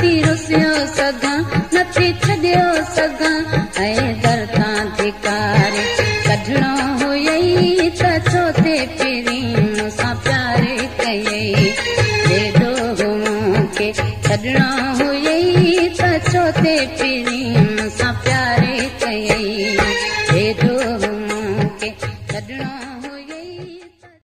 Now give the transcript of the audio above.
نٿي رسيو سگهان نٿي ڇڏيو سگهان. ۽ در تان ڌڪاري ڪڍڻو هيئي ته ڇو تي ٽيم مون سان پيار پياري تيو مون کي ڇڏڻو هيئي ته ڇو چوٿي ٽيم مون سان پياري تيو مون کي ڇڏڻو